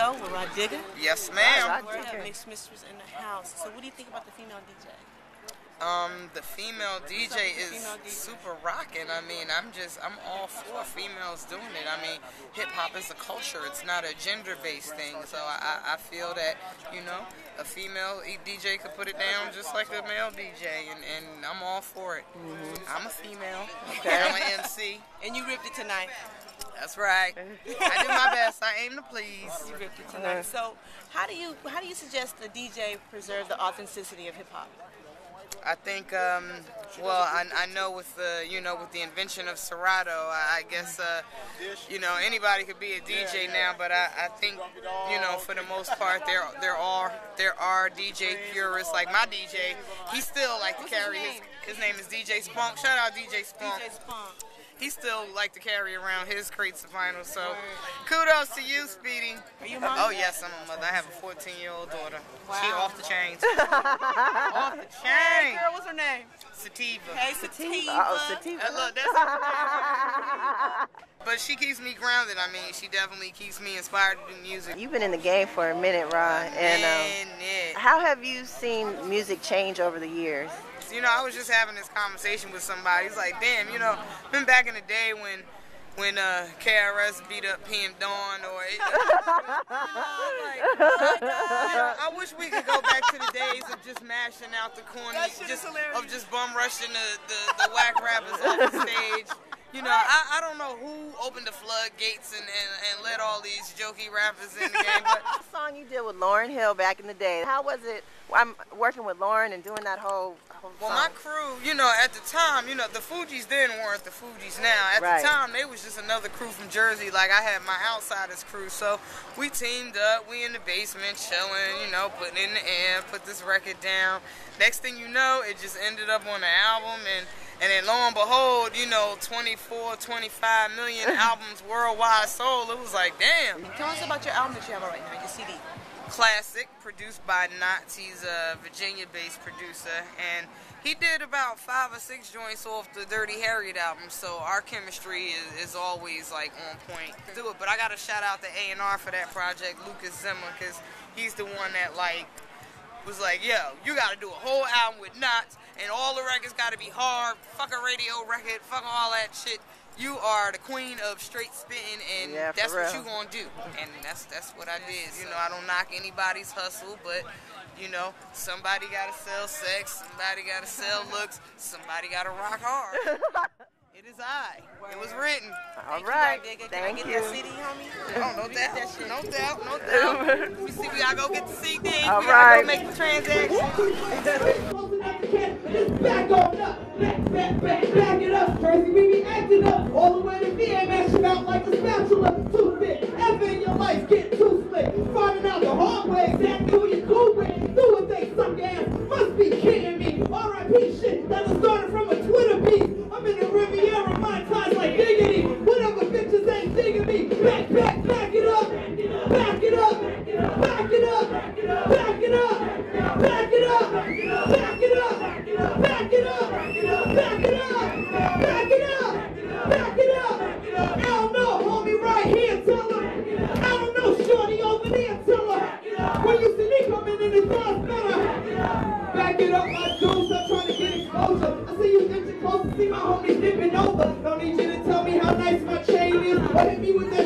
Diego with Rah Digga. Yes, ma'am. We have Mixed Mistress in the house. So what do you think about the female DJ? Um, the female DJ is female DJ? super rocking. I mean, I'm just, I'm all for females doing it. I mean, hip hop is a culture. It's not a gender-based thing. So I, I feel that, you know, a female DJ could put it down just like a male DJ, and, and I'm all for it. I'm a female. I'm an MC. And you ripped it tonight. That's right. I do my best. I aim to please. You ripped it tonight. So how do you how do you suggest the DJ preserve the authenticity of hip hop? I think, um, well, I, I know with the, you know, with the invention of Serato, I, I guess, uh, you know, anybody could be a DJ now, but I, I think, you know, for the most part, there there are there are DJ purists like my DJ. He still like to carry his name? his name is DJ Spunk. Shout out DJ Spunk. DJ Spunk. He still like to carry around his crates of vinyl. So, kudos to you, Speedy. Are you a mom? Oh yes, I'm a mother. I have a 14 year old daughter. She Wow. off the chains. off the chain. Girl, what's her name? Sativa. Hey, Sativa. Uh-oh, Sativa. Uh, look, that's but she keeps me grounded. I mean, she definitely keeps me inspired to do music. You've been in the game for a minute, Ron, and um, how have you seen music change over the years? You know, I was just having this conversation with somebody. He's like, damn, you know, been back in the day when when uh, KRS beat up PM Dawn, or it, like, I wish we could go back to the days of just mashing out the corner, That shit is just of just bum rushing the, the, the whack rappers off the stage. You know, I, I don't know who opened the floodgates and, and, and let all these jokey rappers in the game, but The song you did with Lauryn Hill back in the day. How was it? I'm working with Lauryn and doing that whole. whole Well, my crew, you know, at the time, you know, the Fugees then weren't the Fugees now. At Right. the time, they was just another crew from Jersey. Like I had my Outsidaz crew, so we teamed up. We in the basement chilling, you know, putting in the air, put this record down. Next thing you know, it just ended up on the album, and and then lo and behold, you know, 24, 25 million albums worldwide sold. It was like, damn. Tell us about your album that you have right now, your CD. Classic, produced by Nottz. He's a Virginia-based producer, and he did about five or six joints off the Dirty Harriet album. So our chemistry is, is always like on point. Do it, but I got to shout out to A and R for that project, Lucas Zimmer, because he's the one that like was like, yo, you got to do a whole album with Nottz, and all the records got to be hard. Fuck a radio record, fuck all that shit. You are the queen of straight spitting, and Yeah, that's what you gonna do. And that's that's what I did. You know, I don't knock anybody's hustle, but you know, somebody gotta sell sex, somebody gotta sell looks, somebody gotta rock hard. it is I. It was written. All right. Can I Thank get you. that CD, homie? Oh, no doubt, that shit. no doubt, no doubt. We see, we gotta go get the CD. All we right. gotta go make the transaction. Back, back, back, back it up. Crazy, we be acting up. All the way to VMX, you out like a spatula. Too thick, ever in your life, get too slick. Finding out the hard way, exactly who you cool with. My chain is, or hit me with that